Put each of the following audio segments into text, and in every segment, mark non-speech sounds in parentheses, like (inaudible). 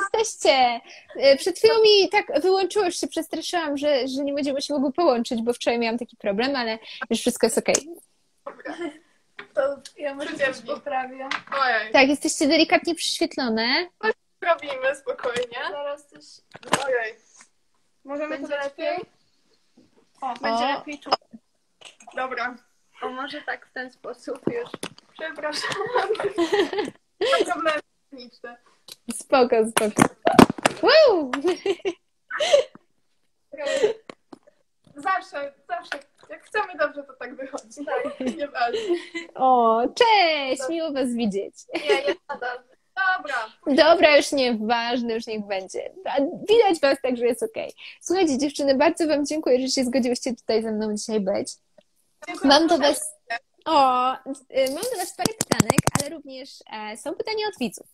jesteście? E, przed chwilą mi tak wyłączyło, już się przestraszyłam, że, że nie będziemy się mogły połączyć, bo wczoraj miałam taki problem, ale już wszystko jest okej. Dobra. To ja może też poprawię. Ojej. Tak, jesteście delikatnie przyświetlone. Robimy spokojnie. Zaraz coś Ojej. Możemy będzie to lepiej? lepiej. O, będzie O. lepiej tu. Dobra. O, może tak w ten sposób już. Przepraszam. (laughs) Mam problemy techniczne. Spoko, spoko. Wow! Zawsze, zawsze. Jak chcemy dobrze, to tak wychodzi. Tak. Nieważne. O, cześć! Miło was widzieć. Nie, jest nadal. Dobra. Dobra, już nieważne, już niech będzie. Widać was, także jest okej. Słuchajcie, dziewczyny, bardzo wam dziękuję, że się zgodziłyście tutaj ze mną dzisiaj być. Dziękuję Mam do was... O, y, mam do was parę pytanek, ale również e, są pytania od widzów,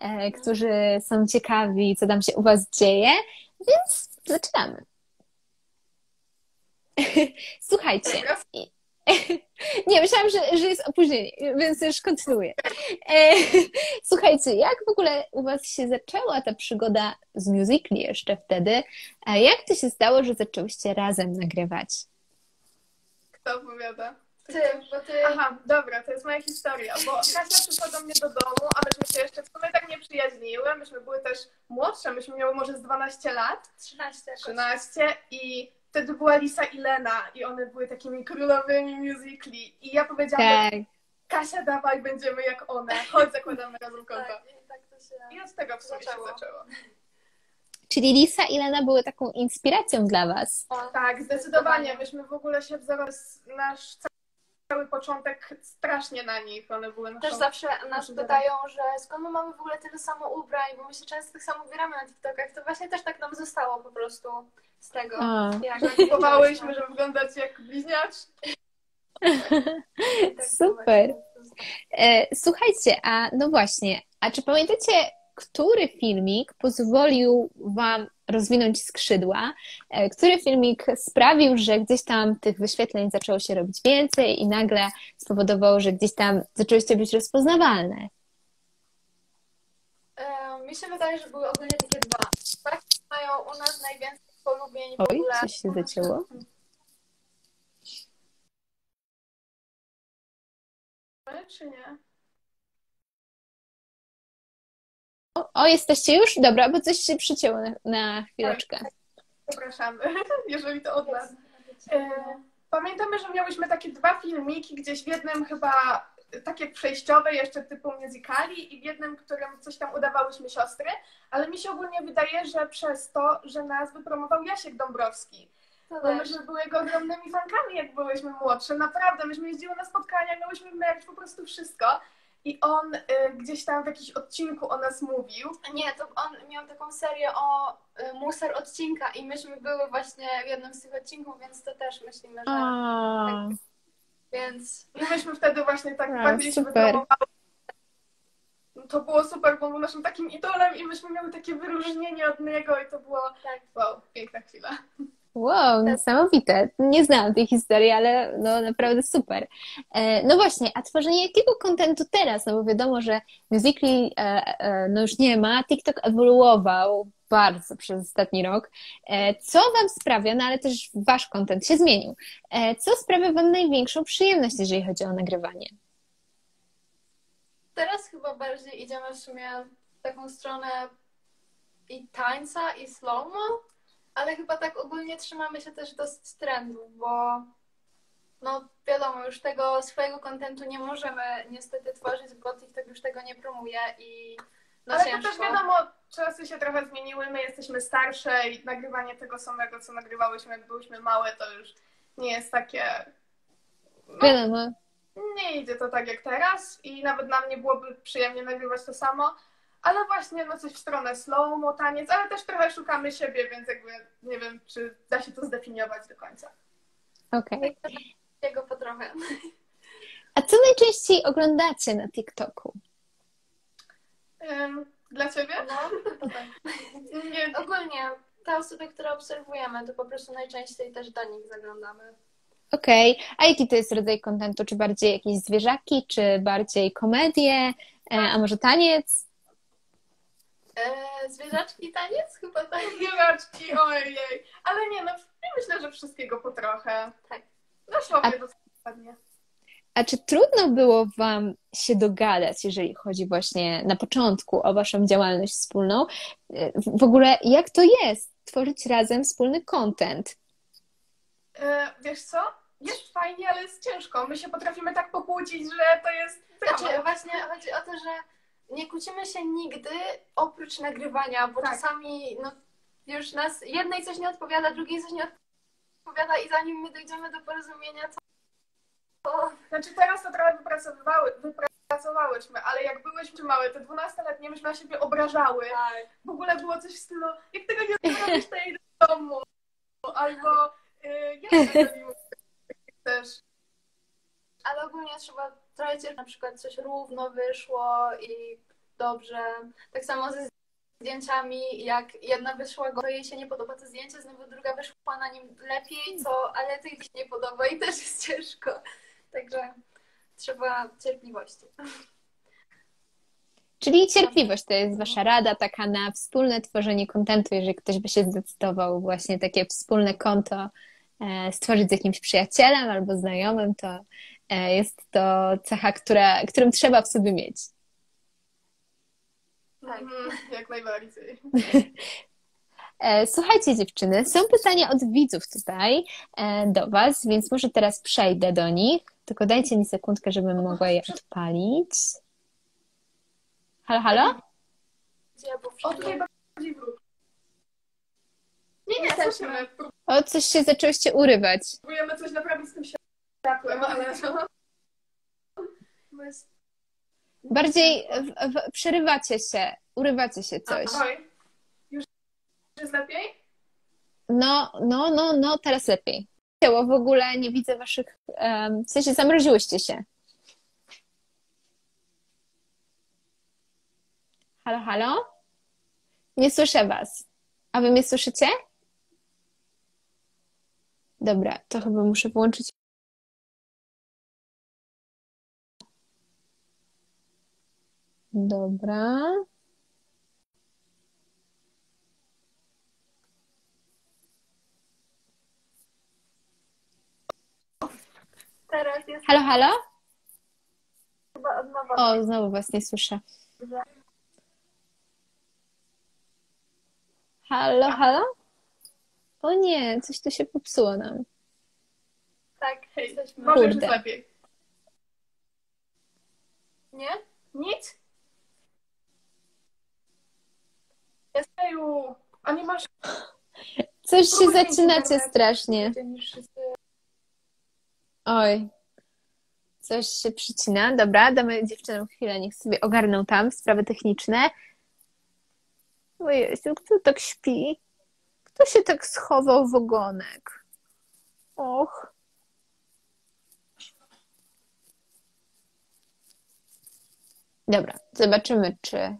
e, którzy są ciekawi, co tam się u was dzieje, więc zaczynamy. (laughs) Słuchajcie, (laughs) nie, myślałam, że, że jest opóźnienie, więc już kontynuuję. E, (laughs) Słuchajcie, jak w ogóle u was się zaczęła ta przygoda z musicali jeszcze wtedy? Jak to się stało, że zaczęłyście razem nagrywać? Kto opowiada? Ty, bo ty... Aha, dobra, to jest moja historia, bo Kasia przyszła do mnie do domu, a myśmy się jeszcze w sumie tak nie przyjaźniły, myśmy były też młodsze, myśmy miały może z 12 lat, 13 jakoś. 13 i wtedy była Lisa i Lena i one były takimi królowymi musicali i ja powiedziałam, Tak. Kasia dawaj, będziemy jak one, chodź zakładamy razem konto. Tak, i tak to się... I od tego w sumie Zaczęło. się zaczęło. Czyli Lisa i Lena były taką inspiracją dla was. O, Tak, zdecydowanie, myśmy w ogóle się wzorować, nasz cały początek strasznie na nich, one były naszą... Też zawsze nas pytają, że skąd my mamy w ogóle tyle samo ubrań, bo my się często tak samo ubieramy na TikTokach. To właśnie też tak nam zostało po prostu z tego. Jak (laughs) Że kupowałyśmy, żeby wyglądać jak bliźniaczki. (laughs) Tak, Super. właśnie. E, Słuchajcie, a no właśnie, a czy pamiętacie, który filmik pozwolił wam rozwinąć skrzydła? E, Który filmik sprawił, że gdzieś tam tych wyświetleń zaczęło się robić więcej i nagle spowodował, że gdzieś tam zaczęłyście być rozpoznawalne? E, Mi się wydaje, że były ogólnie takie dwa. Tak mają u nas najwięcej polubień w Oj, ogóle. coś się zacięło. Czy nie? O, o, jesteście już? Dobra, bo coś się przycięło na, na chwileczkę. Przepraszamy, (laughs) jeżeli to od nas. E, Pamiętamy, że miałyśmy takie dwa filmiki, gdzieś w jednym chyba takie przejściowe, jeszcze typu musicali i w jednym, którym coś tam udawałyśmy siostry, ale mi się ogólnie wydaje, że przez to, że nas wypromował Jasiek Dąbrowski. Też. myśmy były jego ogromnymi fankami, jak byłyśmy młodsze. Naprawdę, myśmy jeździły na spotkania, miałyśmy merch, po prostu wszystko. I on y, gdzieś tam w jakimś odcinku o nas mówił. Nie, to on miał taką serię o y, muser odcinka i myśmy były właśnie w jednym z tych odcinków, więc to też myślimy, że... O, Więc I myśmy wtedy właśnie tak A, bardziej się wypromowały. To było super, bo był naszym takim idolem i myśmy miały takie wyróżnienie od niego i to było, tak. wow, piękna chwila. Wow, niesamowite. Nie znałam tej historii, ale no naprawdę super. E, No właśnie, a tworzenie jakiego kontentu teraz? No bo wiadomo, że Musical.ly e, e, no już nie ma, TikTok ewoluował bardzo przez ostatni rok. Co Wam sprawia, no ale też Wasz kontent się zmienił, co sprawia Wam największą przyjemność, jeżeli chodzi o nagrywanie? Teraz chyba bardziej idziemy w sumie w taką stronę i tańca, i slow-mo, ale chyba tak ogólnie trzymamy się też dosyć trendów, bo no wiadomo, już tego swojego kontentu nie możemy niestety tworzyć, bo TikTok już tego nie promuje i no Ale ciężko. to też wiadomo, czasy się trochę zmieniły, my jesteśmy starsze i nagrywanie tego samego, co nagrywałyśmy, jak byłyśmy małe, to już nie jest takie... No, Wiadomo, nie idzie to tak jak teraz i nawet nam nie byłoby przyjemnie nagrywać to samo, ale właśnie no coś w stronę slow-mo, taniec, ale też trochę szukamy siebie, więc jakby nie wiem, czy da się to zdefiniować do końca. okej. Jego po trochę. A co najczęściej oglądacie na TikToku? Dla Ciebie? No, tak. Nie, Ogólnie te osoby, które obserwujemy, to po prostu najczęściej też do nich zaglądamy. Okej, a jaki to jest rodzaj kontentu? Czy bardziej jakieś zwierzaki, czy bardziej komedie, e, a może taniec? E, zwierzaczki taniec? Chyba tak. (laughs) Zwierzaczki, ojej. Ale nie, no myślę, że wszystkiego po trochę. Tak. No słowie to dokładnie. A czy trudno było Wam się dogadać, jeżeli chodzi właśnie na początku o Waszą działalność wspólną? W ogóle jak to jest tworzyć razem wspólny content? E, wiesz co? Jest fajnie, ale jest ciężko. My się potrafimy tak pokłócić, że to jest Znaczy, właśnie chodzi o to, że nie kłócimy się nigdy oprócz nagrywania, bo Tak. czasami no, już nas jednej coś nie odpowiada, drugiej coś nie odpowiada i zanim my dojdziemy do porozumienia, to, to Znaczy teraz to trochę wypracowywały, wypracowałyśmy, ale jak byłyśmy małe, te 12-letnie myśmy na siebie obrażały. tak. W ogóle było coś w stylu, jak tego nie zrobisz, to ja idę do domu. Albo y, ja (laughs) to zrobiłem. Też. Ale ogólnie trzeba cię, na przykład coś równo wyszło i dobrze. Tak samo ze zdjęciami, jak jedna wyszła, to jej się nie podoba to zdjęcie, znowu druga wyszła na nim lepiej, to, ale tej się nie podoba i też jest ciężko. Także trzeba cierpliwości. Czyli cierpliwość to jest Wasza rada taka na wspólne tworzenie kontentu, jeżeli ktoś by się zdecydował właśnie takie wspólne konto e, stworzyć z jakimś przyjacielem albo znajomym, to jest to cecha, która, którą trzeba w sobie mieć. Tak. Mhm, jak najbardziej. E, Słuchajcie, dziewczyny, są pytania od widzów tutaj e, do Was, więc może teraz przejdę do nich. Tylko dajcie mi sekundkę, żebym mogła je odpalić. Halo, halo? O, tutaj bardziej wróg. Nie, nie, słyszymy. O, coś się zaczęłyście urywać. Próbujemy coś naprawić z tym no. Bardziej w, w, przerywacie się, urywacie się coś. Oj. Już jest lepiej? No, no, no, no, teraz lepiej. W ogóle nie widzę waszych, um, w sensie zamroziłyście się. Halo, halo? Nie słyszę was. A wy mnie słyszycie? Dobra, to chyba muszę włączyć. Dobra. Teraz jest Halo, halo? chyba od nowa. O, znowu was nie słyszę. Halo, halo? O nie, coś tu się popsuło nam. Tak, Hej, jesteśmy. może już Kurde. jest lepiej. Nie? Nic? A nie masz... Coś się zaczynacie strasznie. Oj. Coś się przycina. Dobra, damy dziewczynom chwilę, niech sobie ogarną tam sprawy techniczne. O Jezu, kto tak śpi? Kto się tak schował w ogonek? Och. Dobra, zobaczymy, czy,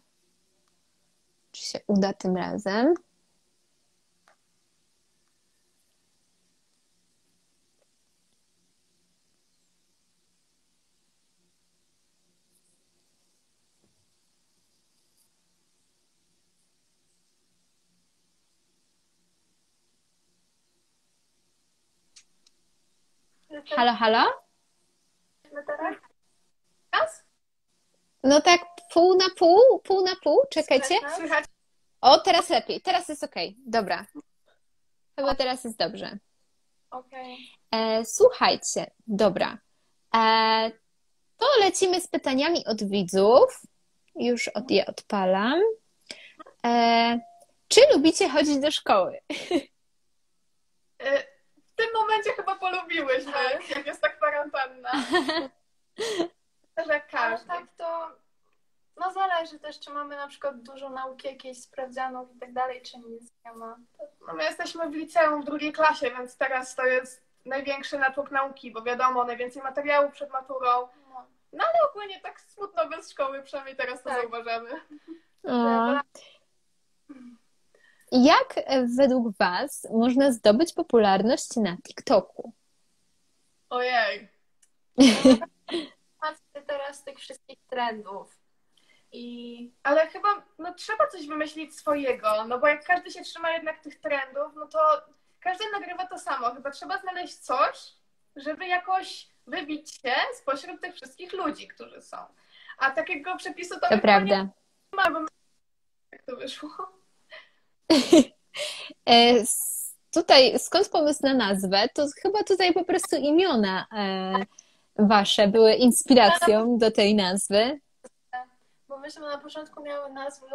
czy się uda tym razem. Halo, halo? No tak, pół na pół, pół na pół, czekajcie. Słychać? O, teraz lepiej, teraz jest okej, dobra. Chyba teraz jest dobrze. Okej. E, słuchajcie, dobra. E, to lecimy z pytaniami od widzów. Już od, je odpalam. E, czy lubicie chodzić do szkoły? Y, W tym momencie chyba polubiłyśmy, Tak. jak jest ta kwarantanna. (laughs) Że każdy. tak to no zależy też, czy mamy na przykład dużo nauki jakiejś sprawdzianów i tak dalej, czy nic nie ma. No my jesteśmy w liceum w drugiej klasie, więc teraz to jest największy natłok nauki, bo wiadomo, najwięcej materiałów przed maturą. No. Ale ogólnie tak smutno bez szkoły, przynajmniej teraz to Tak. zauważamy. Jak e, według Was można zdobyć popularność na TikToku? Ojej. Patrzcie teraz tych wszystkich trendów. I Ale chyba no, trzeba coś wymyślić swojego, no bo jak każdy się trzyma jednak tych trendów, no to każdy nagrywa to samo. Chyba trzeba znaleźć coś, żeby jakoś wybić się spośród tych wszystkich ludzi, którzy są. A takiego przepisu to, To prawda. nie ma, bo jak to wyszło. (laughs) E, tutaj, skąd pomysł na nazwę? To chyba tutaj po prostu imiona e, wasze były inspiracją do tej nazwy. Myśmy na początku miały nazwę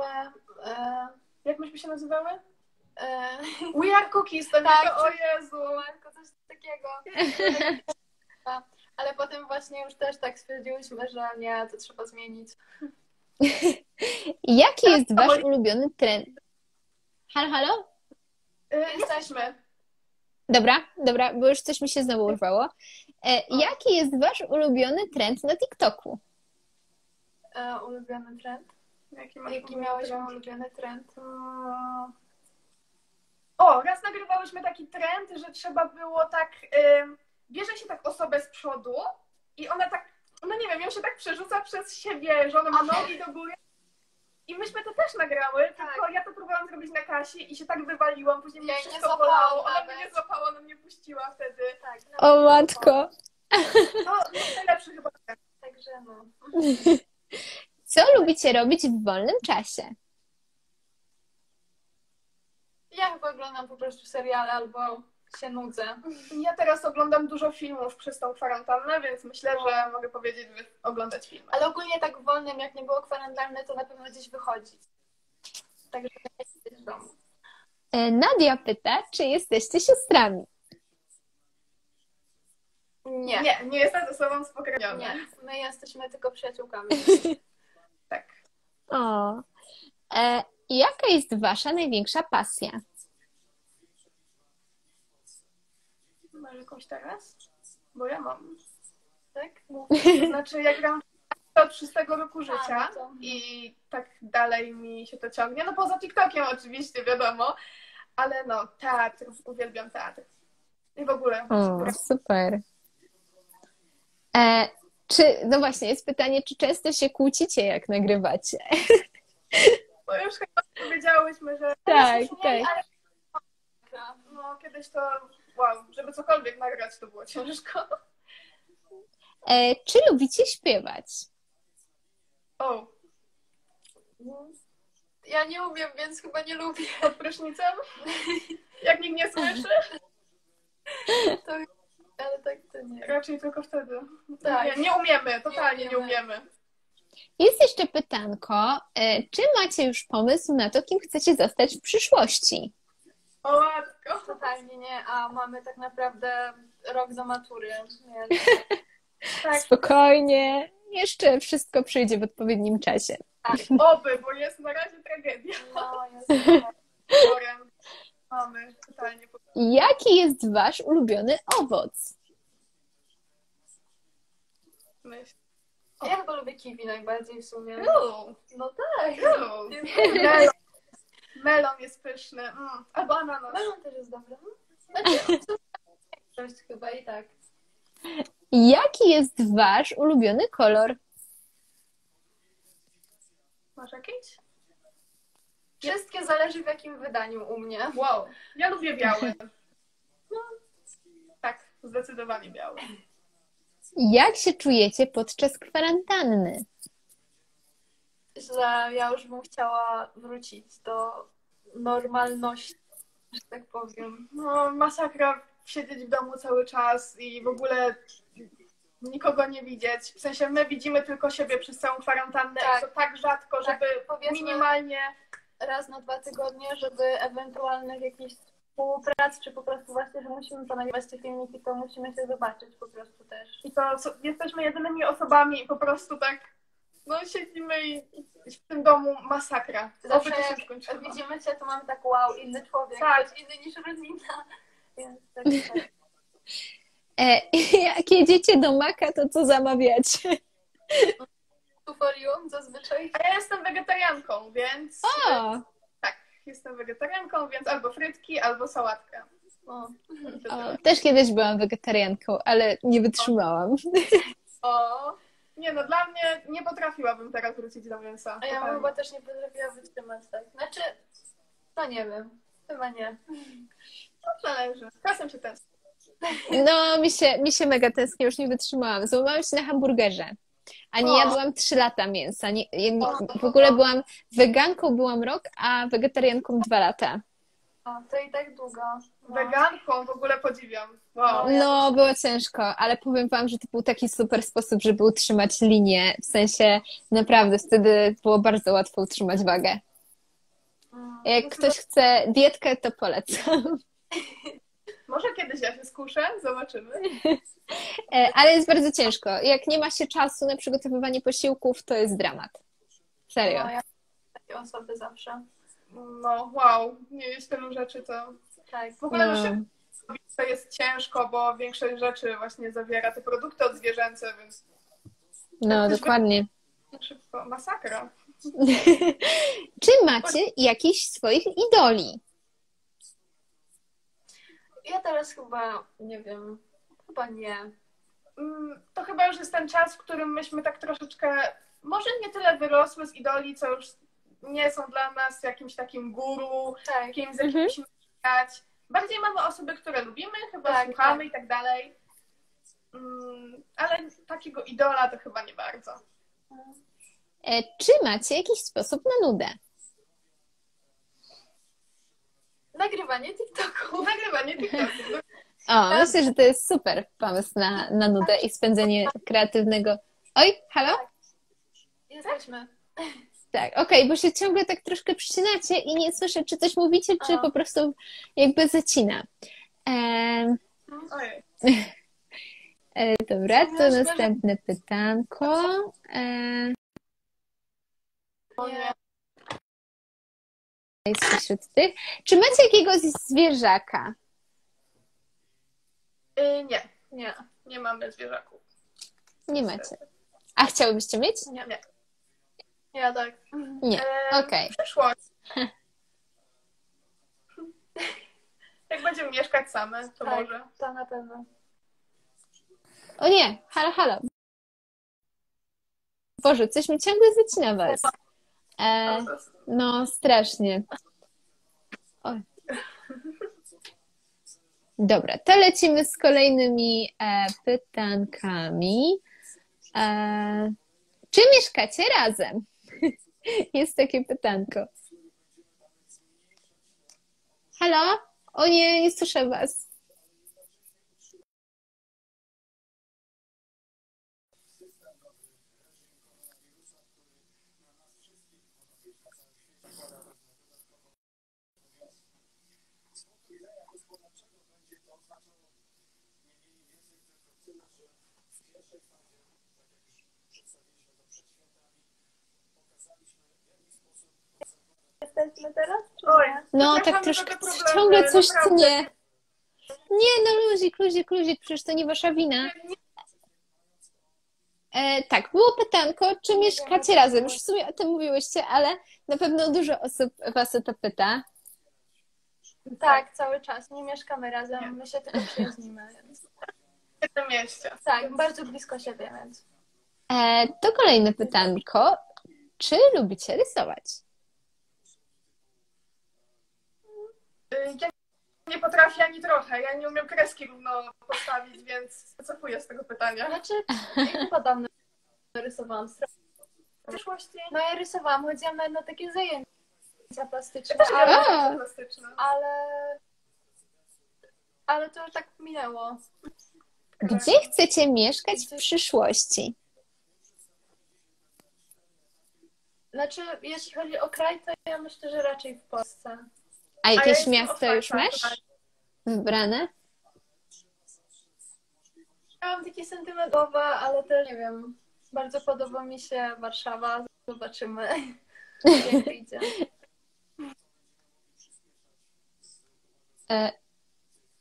e, Jak myśmy się nazywały? e, We are cookies, to Tak, to, o Jezu. Marko, coś takiego. Ale potem właśnie już też tak stwierdziłyśmy, że nie, to trzeba zmienić. (laughs) Jaki jest wasz ulubiony trend? Halo, halo? Y, Jesteśmy. Dobra, dobra, bo już coś mi się znowu urwało. E, jaki jest wasz ulubiony trend na TikToku? E, ulubiony trend? Jaki, masz Jaki miałeś trend? ulubiony trend? Mm. O, raz nagrywałyśmy taki trend, że trzeba było tak, ym, bierze się tak osobę z przodu i ona tak, no nie wiem, ją się tak przerzuca przez siebie, że ona ma nogi do góry. I myśmy to też nagrały, Tak. tylko ja to próbowałam zrobić na Kasi i się tak wywaliłam, później mnie nie wszystko złapałam bolało, ona nawet. mnie nie złapała, ona mnie puściła wtedy. Tak. O matko! No, no najlepszy chyba trend. Także no. (laughs) Co lubicie robić w wolnym czasie? Ja chyba oglądam po prostu seriale albo się nudzę. Ja teraz oglądam dużo filmów przez tą kwarantannę, więc myślę, że mogę powiedzieć, wy oglądać filmy. Ale ogólnie tak wolnym, jak nie było kwarantanny, to na pewno gdzieś wychodzić. Także nie siedzieć w domu. E, Nadia pyta, czy jesteście siostrami? Nie. Nie, nie jestem ze sobą spokrewniona. Nie. My jesteśmy tylko przyjaciółkami. (laughs) Tak. O. E, jaka jest wasza największa pasja? Masz jakąś teraz? Bo ja mam. Tak? To znaczy, ja gram od szóstego roku życia no to- i tak dalej mi się to ciągnie. No poza TikTokiem oczywiście, wiadomo. Ale no, teatr, uwielbiam teatr. I w ogóle. O, super. E, czy, no właśnie, jest pytanie, czy często się kłócicie, jak nagrywacie? (laughs) Bo już chyba powiedziałyśmy, że Tak, tak. ale no, kiedyś to wow, żeby cokolwiek nagrać, to było ciężko. E, czy lubicie śpiewać? O, Ja nie umiem, więc chyba nie lubię. pod prysznicem? Jak nikt nie słyszy? (laughs) To... Ale tak to nie. Raczej tylko wtedy. Tak. Nie, nie umiemy, totalnie nie Nie umiemy. umiemy. Jest jeszcze pytanko, e, czy macie już pomysł na to, kim chcecie zostać w przyszłości? O matko. Totalnie nie, a mamy tak naprawdę rok do matury, więc (laughs) Tak, Spokojnie, jeszcze wszystko przyjdzie w odpowiednim czasie. oby, bo jest na razie tragedia. no jest. (laughs) Mamy totalnie. Jaki jest wasz ulubiony owoc? myśl. Ja chyba lubię kiwi najbardziej w sumie. No tak. Melon. Melon jest pyszny. Mm. Albo ananas. Melon też jest dobry. Znaczy, większość chyba i tak. Jaki jest wasz ulubiony kolor? Masz jakiś? Wszystkie zależy w jakim wydaniu u mnie. Wow. Ja lubię biały. No, tak, zdecydowanie biały. Jak się czujecie podczas kwarantanny? Że ja już bym chciała wrócić do normalności, że tak powiem. No, masakra siedzieć w domu cały czas i w ogóle nikogo nie widzieć. W sensie my widzimy tylko siebie przez całą kwarantannę Tak. i to tak rzadko, Tak, żeby powiedzmy- minimalnie Raz na dwa tygodnie, żeby ewentualnych jakichś współprac, czy po prostu właśnie, że musimy ponagrywać te filmiki, to musimy się zobaczyć po prostu też. I to jesteśmy jedynymi osobami i po prostu tak no siedzimy i, i w tym domu masakra. Zawsze Oby to się jak skończyło. widzimy cię, to mamy tak wow, inny człowiek, Tak. inny niż rodzina. (laughs) Więc tak, tak. (laughs) E, (laughs) jak jedziecie do Maka, to co zamawiacie? Tu for you zazwyczaj. A ja jestem wegetarianką, więc O, tak, jestem wegetarianką, więc albo frytki, albo sałatkę. O. o, też kiedyś byłam wegetarianką, ale nie wytrzymałam. O, Nie no, dla mnie nie potrafiłabym teraz wrócić do mięsa. A ja bym chyba też nie potrafiła wytrzymać tak. Znaczy, no nie wiem. Chyba nie. Zależy. Czasem się test. No, mi się, mi się mega tęsknię, już nie wytrzymałam. Złamałam się na hamburgerze. A nie O. jadłam 3 lata mięsa. Nie, ja nie, w ogóle byłam weganką byłam rok, a wegetarianką 2 lata. O, to i tak długo. No. Weganką w ogóle podziwiam. Wow. No, było ciężko, ale powiem wam, że to był taki super sposób, żeby utrzymać linię. W sensie naprawdę wtedy było bardzo łatwo utrzymać wagę. Mm. Jak ktoś chce dietkę, to polecam. (laughs) Może kiedyś ja się skuszę, zobaczymy. (laughs) E, Ale jest bardzo ciężko. Jak nie ma się czasu na przygotowywanie posiłków, to jest dramat. Serio. No, ja takie osoby zawsze. No wow, nie jest tylu rzeczy, to Tak. w ogóle No. no. szybko to jest ciężko, bo większość rzeczy właśnie zawiera te produkty odzwierzęce, więc No, dokładnie. szybko masakra. (laughs) Czy macie jakichś swoich idoli? Ja teraz chyba, nie wiem, chyba nie. Mm, To chyba już jest ten czas, w którym myśmy tak troszeczkę, może nie tyle wyrosły z idoli, co już nie są dla nas jakimś takim guru, Tak. kimś, z jakim musimy grać. Bardziej mamy osoby, które lubimy, chyba Tak, słuchamy tak. i tak dalej. Mm, Ale takiego idola to chyba nie bardzo. E, Czy macie jakiś sposób na nudę? Nagrywanie TikToku. (laughs) Nagrywanie TikToków. O, myślę, że to jest super pomysł na, na nudę i spędzenie kreatywnego. Oj, halo? Jesteśmy. Tak, okej, bo się ciągle tak troszkę przycinacie i nie słyszę, czy coś mówicie, czy A. po prostu jakby zacina. E, Ojej. e, dobra, to następne pytanko. E, O nie. Jest wśród tych. Czy macie jakiegoś zwierzaka? Y, nie, Nie. nie mamy zwierzaków. Nie macie. A chciałybyście mieć? Nie. Nie. Ja tak. Nie. E, Okej. W przyszłości. (laughs) Jak będziemy mieszkać same, to Tak. może. To na pewno. O nie, halo, halo. Boże, coś mi ciągle zacina was. E, no, strasznie. Oj. Dobra, to lecimy z kolejnymi e, pytankami. E, czy mieszkacie razem? (laughs) Jest takie pytanko. Halo? O nie, nie słyszę was. Jesteśmy teraz? Oj, nie? No, tak troszkę, problemy, ciągle coś naprawdę. tnie. Nie, no luzik, luzik, luzik, przecież to nie wasza wina. E, tak, było pytanko, czy mieszkacie razem? Już w sumie o tym mówiłyście, ale na pewno dużo osób was o to pyta. Tak, cały czas. Nie mieszkamy razem, my się tylko przyjaźnimy. Więc... w jednym mieście. Tak, bardzo blisko siebie, więc. E, to kolejne pytanko. Czy lubicie rysować? Y, Ja nie potrafię ani trochę. Ja nie umiem kreski równo postawić, więc wycofuję z tego pytania. Znaczy, ja podobno rysowałam w przyszłości. No ja rysowałam, chodziłam na jedno takie zajęcia plastyczne, nie ale, plastyczne. ale, ale to już tak minęło. Gdzie chcecie mieszkać w przyszłości? Znaczy, jeśli chodzi o kraj, to ja myślę, że raczej w Polsce. A A ja jakieś jestem miasto już masz wybrane? Miałam takie sentymentowe, ale też nie wiem. Bardzo podoba mi się Warszawa. Zobaczymy, (laughs) jak idzie. E,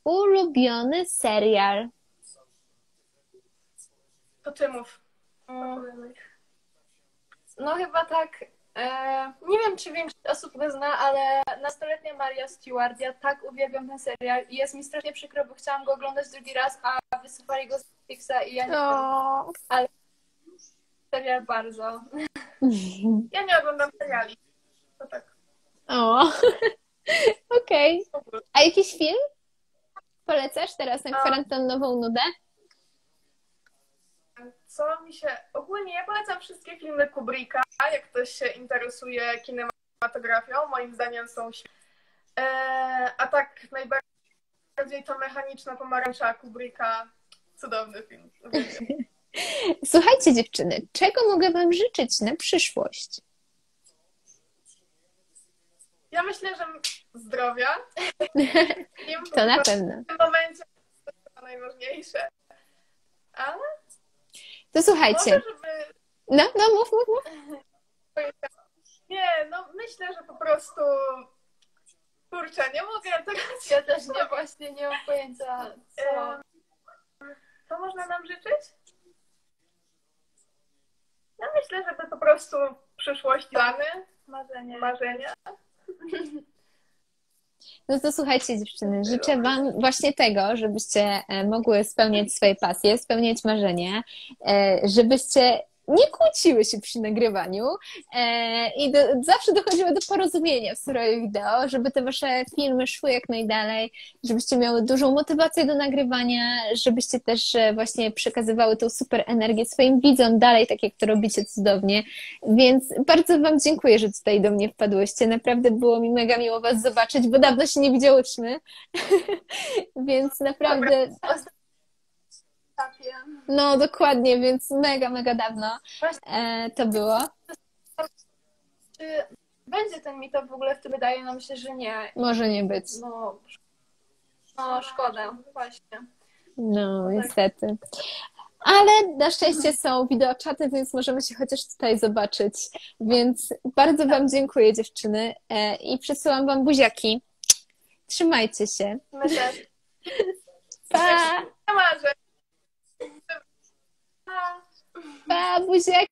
ulubiony serial. To ty mów. Mm. No chyba tak. E, nie wiem, czy większość osób go zna, ale nastoletnia Maria Stewart. Ja tak uwielbiam ten serial i jest mi strasznie przykro, bo chciałam go No. oglądać drugi raz, a wysypali go z Netflixa i ja nie wiem. Ale, serial bardzo. (laughs) Ja nie oglądam seriali. To tak. O, (laughs) okej. A jakiś film? Polecasz teraz na kwarantannową nudę? Co mi się... Ogólnie ja polecam wszystkie filmy Kubricka, jak ktoś się interesuje kinematografią. Moim zdaniem są... Eee, a tak najbardziej to Mechaniczna Pomarańcza Kubricka. Cudowny film. (laughs) Słuchajcie, dziewczyny, czego mogę Wam życzyć na przyszłość? Ja myślę, że zdrowia. (laughs) To na w pewno. tym momencie to najważniejsze. Ale To słuchajcie. może, żeby No, no, mów, mów, mów. Nie, no myślę, że po prostu kurczę, nie mogę teraz. (laughs) Ja też nie, właśnie nie mam pojęcia, co. Co można nam życzyć? Ja myślę, żeby po prostu w przyszłości plany, Marzenie. marzenia. (laughs) No to słuchajcie, dziewczyny, życzę Wam właśnie tego, żebyście e, mogły spełniać swoje pasje, spełniać marzenia, e, żebyście nie kłóciły się przy nagrywaniu e, i do, zawsze dochodziło do porozumienia w Suroju Wideo, żeby te Wasze filmy szły jak najdalej, żebyście miały dużą motywację do nagrywania, żebyście też e, właśnie przekazywały tą super energię swoim widzom dalej, tak jak to robicie cudownie. Więc bardzo Wam dziękuję, że tutaj do mnie wpadłyście. Naprawdę było mi mega miło Was zobaczyć, bo dawno się nie widziałyśmy. (laughs) Więc naprawdę, Etapie. no dokładnie, więc mega, mega dawno e, to było. Czy będzie ten meetup w ogóle w tym wydaje nam się, że nie. Może nie być. No, no szkoda, właśnie. No, niestety. Ale na szczęście są wideoczaty, więc możemy się chociaż tutaj zobaczyć. Więc bardzo Wam dziękuję, dziewczyny, e, i przesyłam Wam buziaki. Trzymajcie się. My też. Pa! Ja marzę. Pa! Pa, buziaki!